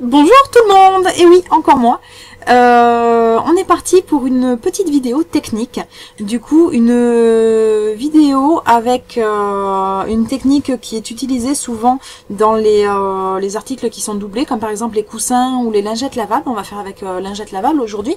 bonjour tout le monde Et oui, encore moi. Euh, on est parti pour une petite vidéo technique. Du coup, une vidéo avec euh, une technique qui est utilisée souvent dans les, euh, les, articles qui sont doublés, comme par exemple les coussins ou les lingettes lavables. On va faire avec lingettes lavables aujourd'hui.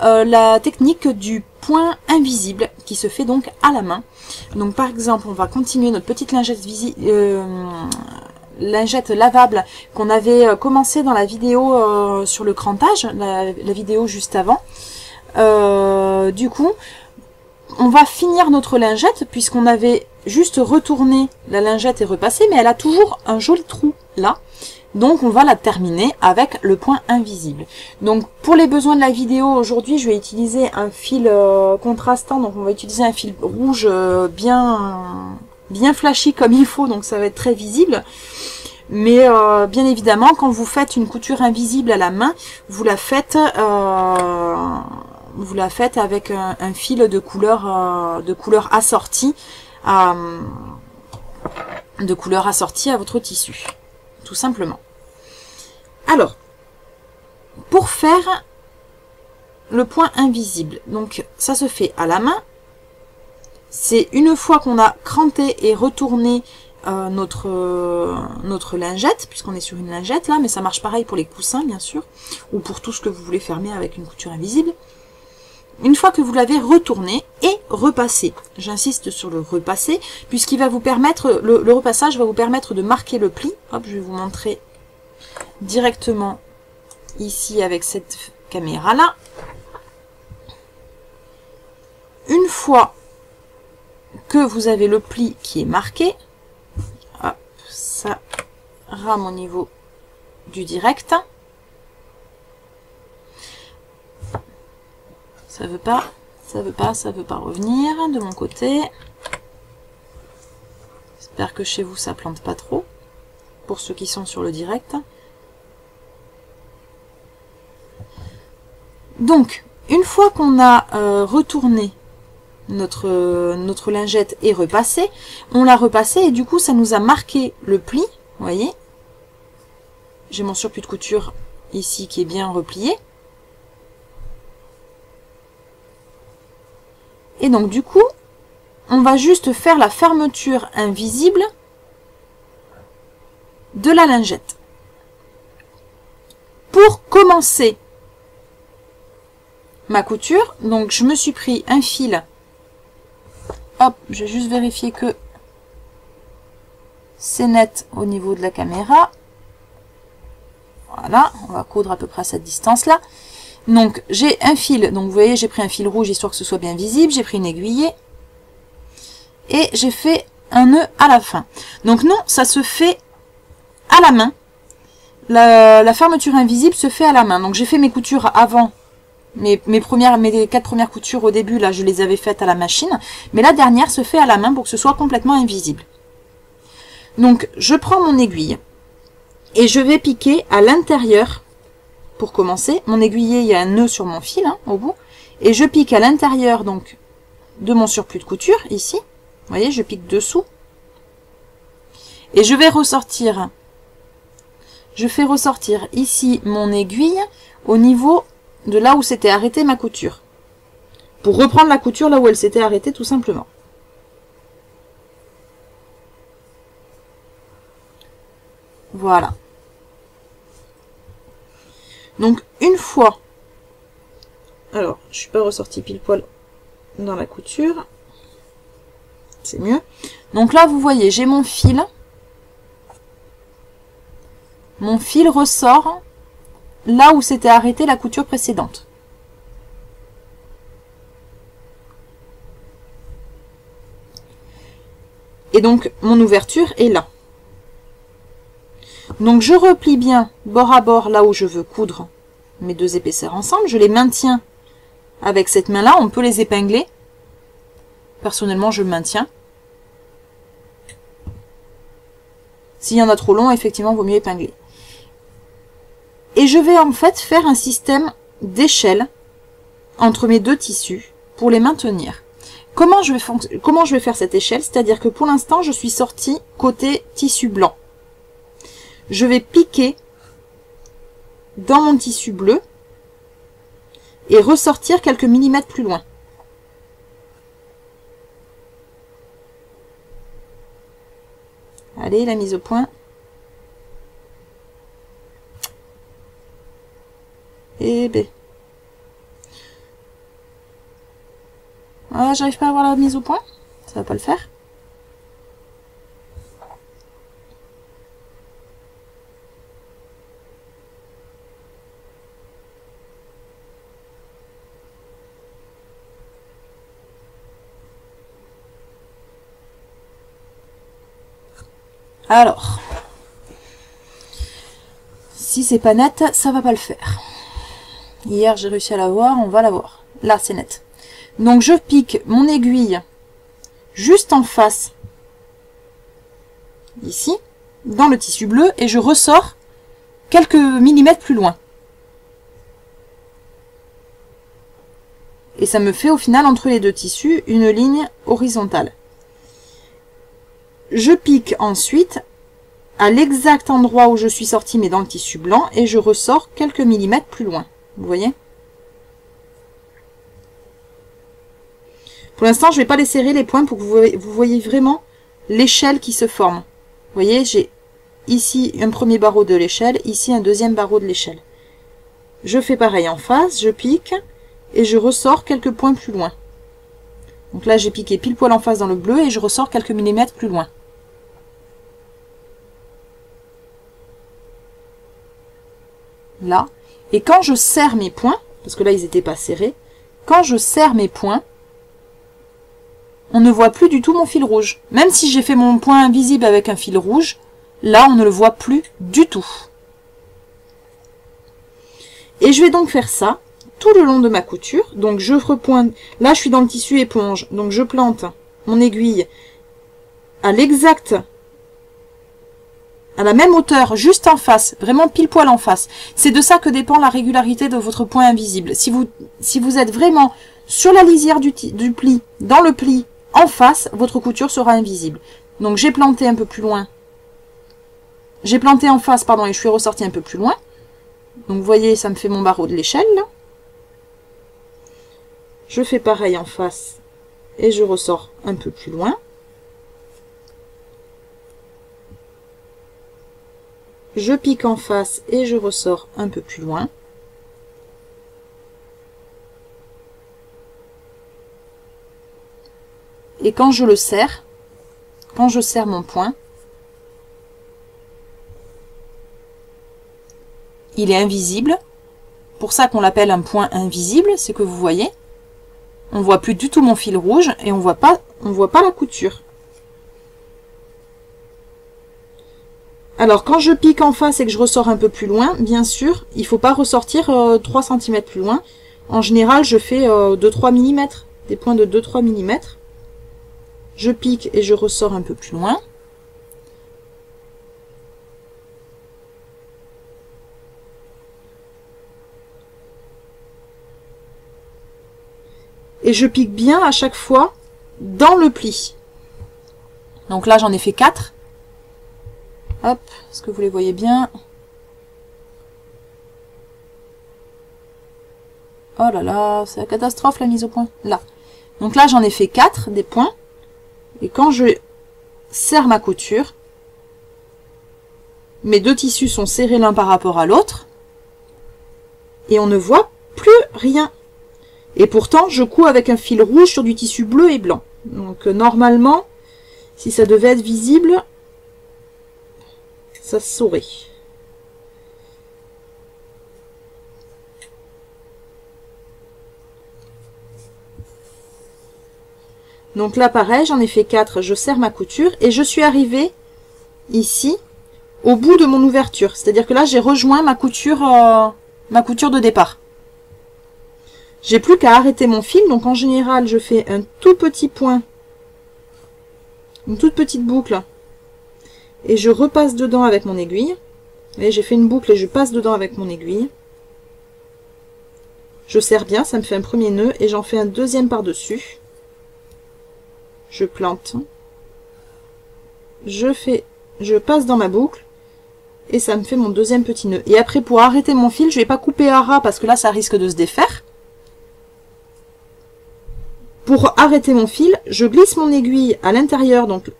la technique du point invisible qui se fait donc à la main. Donc par exemple, on va continuer notre petite lingette visible lingette lavable qu'on avait euh, commencé dans la vidéo euh, sur le crantage, la, vidéo juste avant. Euh, du coup, on va finir notre lingette puisqu'on avait juste retourné la lingette et repassé, mais elle a toujours un joli trou là. Donc on va la terminer avec le point invisible. Donc pour les besoins de la vidéo aujourd'hui, je vais utiliser un fil contrastant. Donc on va utiliser un fil rouge bien bien flashy comme il faut, donc ça va être très visible. Mais euh, bien évidemment, quand vous faites une couture invisible à la main, vous la faites, euh, vous la faites avec un, fil de couleur, euh, de couleur assortie, de couleur assortie à votre tissu, tout simplement. Alors, pour faire le point invisible, donc ça se fait à la main. C'est une fois qu'on a cranté et retourné euh, notre, euh, notre lingette, puisqu'on est sur une lingette là, mais ça marche pareil pour les coussins bien sûr, ou pour tout ce que vous voulez fermer avec une couture invisible. Une fois que vous l'avez retourné et repassé, j'insiste sur le repasser, puisqu'il va vous permettre, le, le, repassage va vous permettre de marquer le pli. Hop, je vais vous montrer directement ici avec cette caméra là. Une fois que vous avez le pli qui est marqué, ça rame au niveau du direct. Ça veut pas, ça veut pas, ça veut pas revenir de mon côté. J'espère que chez vous ça plante pas trop. Pour ceux qui sont sur le direct. Donc, une fois qu'on a euh, retourné notre, notre lingette est repassée. On l'a repassée et du coup, ça nous a marqué le pli. Voyez J'ai mon surplus de couture ici qui est bien replié. Et donc, du coup, on va juste faire la fermeture invisible de la lingette. Pour commencer ma couture, donc je me suis pris un fil Je vais juste vérifier que c'est net au niveau de la caméra. Voilà, on va coudre à peu près à cette distance-là. Donc, j'ai un fil. Donc, vous voyez, j'ai pris un fil rouge histoire que ce soit bien visible. J'ai pris une aiguille. Et j'ai fait un nœud à la fin. Donc, non, ça se fait à la main. La fermeture invisible se fait à la main. Donc, j'ai fait mes coutures avant mes, quatre premières coutures au début, là, je les avais faites à la machine. Mais la dernière se fait à la main pour que ce soit complètement invisible. Donc, je prends mon aiguille et je vais piquer à l'intérieur. Pour commencer, mon aiguillé, il y a un nœud sur mon fil, hein, au bout. Et je pique à l'intérieur, donc, de mon surplus de couture, ici. Vous voyez, je pique dessous. Et je vais ressortir, je fais ressortir ici mon aiguille au niveau de là où s'était arrêtée ma couture. Pour reprendre la couture là où elle s'était arrêtée tout simplement. Voilà. Donc une fois, alors je suis pas ressortie pile poil dans la couture, c'est mieux. Donc là vous voyez j'ai mon fil, mon fil ressort là où s'était arrêtée la couture précédente. Et donc, mon ouverture est là. Donc, je replie bien bord à bord là où je veux coudre mes deux épaisseurs ensemble. Je les maintiens avec cette main-là. On peut les épingler. Personnellement, je maintiens. S'il y en a trop long, effectivement, il vaut mieux épingler. Et je vais en fait faire un système d'échelle entre mes deux tissus pour les maintenir. Comment je vais, faire cette échelle? C'est-à-dire que pour l'instant, je suis sortie côté tissu blanc. Je vais piquer dans mon tissu bleu et ressortir quelques millimètres plus loin. Allez, la mise au point. Et B. Ah, j'arrive pas à avoir la mise au point. Ça va pas le faire. Alors, si c'est pas net, ça va pas le faire. Hier, j'ai réussi à l'avoir, on va l'avoir. Là, c'est net. Donc, je pique mon aiguille juste en face, ici, dans le tissu bleu, et je ressors quelques millimètres plus loin. Et ça me fait au final, entre les deux tissus, une ligne horizontale je pique ensuite à l'exact endroit où je suis sorti mais dans le tissu blanc et je ressors quelques millimètres plus loin. Vous voyez? Pour l'instant, je ne vais pas les serrer les points pour que vous voyez vraiment l'échelle qui se forme. Vous voyez, j'ai ici un premier barreau de l'échelle, ici un deuxième barreau de l'échelle. Je fais pareil en face, je pique et je ressors quelques points plus loin. Donc là, j'ai piqué pile poil en face dans le bleu et je ressors quelques millimètres plus loin. là. Et quand je serre mes points, parce que là, ils n'étaient pas serrés, quand je serre mes points, on ne voit plus du tout mon fil rouge. Même si j'ai fait mon point invisible avec un fil rouge, là, on ne le voit plus du tout. Et je vais donc faire ça tout le long de ma couture. Donc, je repointe. Là, je suis dans le tissu éponge. Donc, je plante mon aiguille à l'exact à la même hauteur, juste en face, vraiment pile poil en face. C'est de ça que dépend la régularité de votre point invisible. Si vous, si vous êtes vraiment sur la lisière du, du pli, dans le pli, en face, votre couture sera invisible. Donc j'ai planté un peu plus loin. J'ai planté en face, pardon, et je suis ressorti un peu plus loin. Donc vous voyez, ça me fait mon barreau de l'échelle. Je fais pareil en face et je ressors un peu plus loin. Je pique en face et je ressors un peu plus loin. Et quand je le serre, quand je serre mon point, il est invisible. Pour ça qu'on l'appelle un point invisible, c'est que vous voyez, on voit plus du tout mon fil rouge et on voit pas, on voit pas la couture. Alors, quand je pique en face et que je ressors un peu plus loin, bien sûr, il faut pas ressortir 3 euh, cm plus loin. En général, je fais 2-3 euh, mm, des points de 2-3 mm. Je pique et je ressors un peu plus loin. Et je pique bien à chaque fois dans le pli. Donc là, j'en ai fait 4. Hop, est-ce que vous les voyez bien? Oh là là, c'est la catastrophe la mise au point. Là. Donc là, j'en ai fait 4 des points. Et quand je serre ma couture, mes deux tissus sont serrés l'un par rapport à l'autre. Et on ne voit plus rien. Et pourtant, je couds avec un fil rouge sur du tissu bleu et blanc. Donc normalement, si ça devait être visible, ça sourit. Donc là, pareil, j'en ai fait 4, je serre ma couture et je suis arrivée ici au bout de mon ouverture. C'est-à-dire que là, j'ai rejoint ma couture, euh, ma couture de départ. J'ai plus qu'à arrêter mon fil. Donc en général, je fais un tout petit point, une toute petite boucle et je repasse dedans avec mon aiguille. Et j'ai fait une boucle et je passe dedans avec mon aiguille. Je serre bien, ça me fait un premier nœud et j'en fais un deuxième par-dessus. Je plante. Je fais, je passe dans ma boucle et ça me fait mon deuxième petit nœud. Et après, pour arrêter mon fil, je vais pas couper à ras parce que là, ça risque de se défaire. Pour arrêter mon fil, je glisse mon aiguille à l'intérieur, donc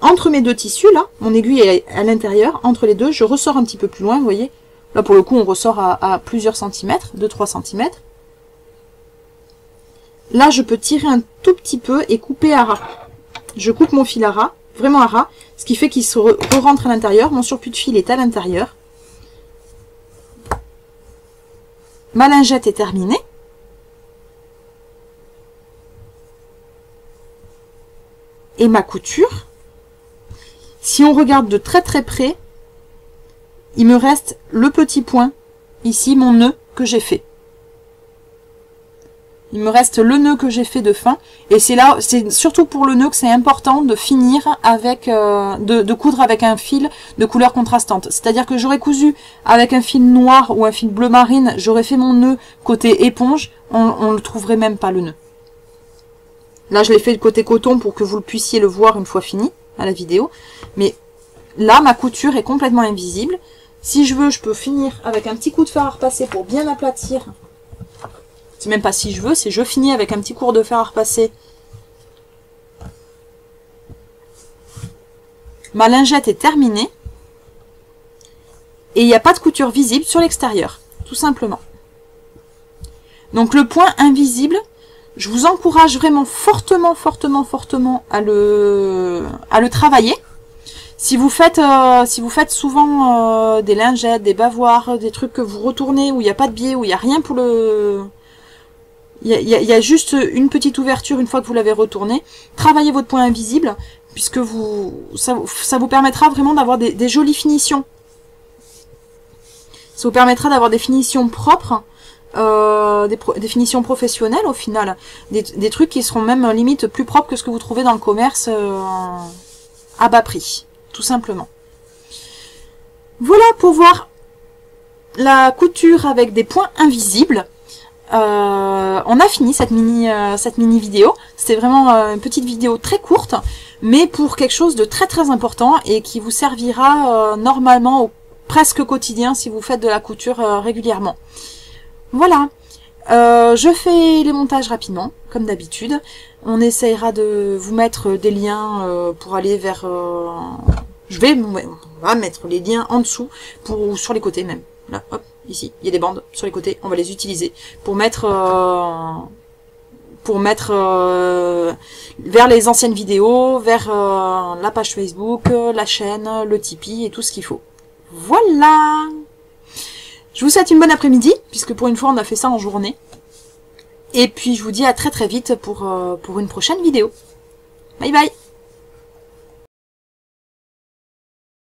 entre mes deux tissus, là, mon aiguille est à l'intérieur, entre les deux, je ressors un petit peu plus loin, vous voyez. Là, pour le coup, on ressort à, plusieurs centimètres, 2-3 centimètres. Là, je peux tirer un tout petit peu et couper à ras. Je coupe mon fil à ras, vraiment à ras, ce qui fait qu'il se re-rentre à l'intérieur. Mon surplus de fil est à l'intérieur. Ma lingette est terminée. Et ma couture, si on regarde de très très près, il me reste le petit point, ici mon nœud que j'ai fait. Il me reste le nœud que j'ai fait de fin. Et c'est là, c'est surtout pour le nœud que c'est important de finir avec, euh, de, coudre avec un fil de couleur contrastante. C'est-à-dire que j'aurais cousu avec un fil noir ou un fil bleu marine, j'aurais fait mon nœud côté éponge, on ne le trouverait même pas le nœud. Là, je l'ai fait de côté coton pour que vous puissiez le voir une fois fini la vidéo. Mais là, ma couture est complètement invisible. Si je veux, je peux finir avec un petit coup de fer à repasser pour bien aplatir. C'est même pas si je veux, c'est je finis avec un petit cours de fer à repasser. Ma lingette est terminée. Et il n'y a pas de couture visible sur l'extérieur, tout simplement. Donc le point invisible, je vous encourage vraiment fortement, fortement, fortement à le, à le travailler. Si vous faites, euh, si vous faites souvent euh, des lingettes, des bavoirs, des trucs que vous retournez où il n'y a pas de biais, où il n'y a rien pour le... Il y, a, juste une petite ouverture une fois que vous l'avez retourné. Travaillez votre point invisible, puisque vous, ça, vous permettra vraiment d'avoir des jolies finitions. Ça vous permettra d'avoir des finitions propres euh, des, définitions professionnelles au final. Des, trucs qui seront même limite plus propres que ce que vous trouvez dans le commerce euh, à bas prix, tout simplement. Voilà pour voir la couture avec des points invisibles. Euh, on a fini cette mini, cette mini vidéo. C'était vraiment une petite vidéo très courte, mais pour quelque chose de très très important et qui vous servira normalement au presque quotidien si vous faites de la couture régulièrement. Voilà. Euh, je fais les montages rapidement, comme d'habitude. On essayera de vous mettre des liens euh, pour aller vers... Euh, je vais mettre les liens en dessous, pour, sur les côtés même. Là, hop, ici, il y a des bandes sur les côtés, on va les utiliser pour mettre... pour mettre vers les anciennes vidéos, vers la page Facebook, la chaîne, le Tipeee et tout ce qu'il faut. Voilà je vous souhaite une bonne après-midi, puisque pour une fois on a fait ça en journée. Et puis je vous dis à très très vite pour, euh, pour une prochaine vidéo. Bye bye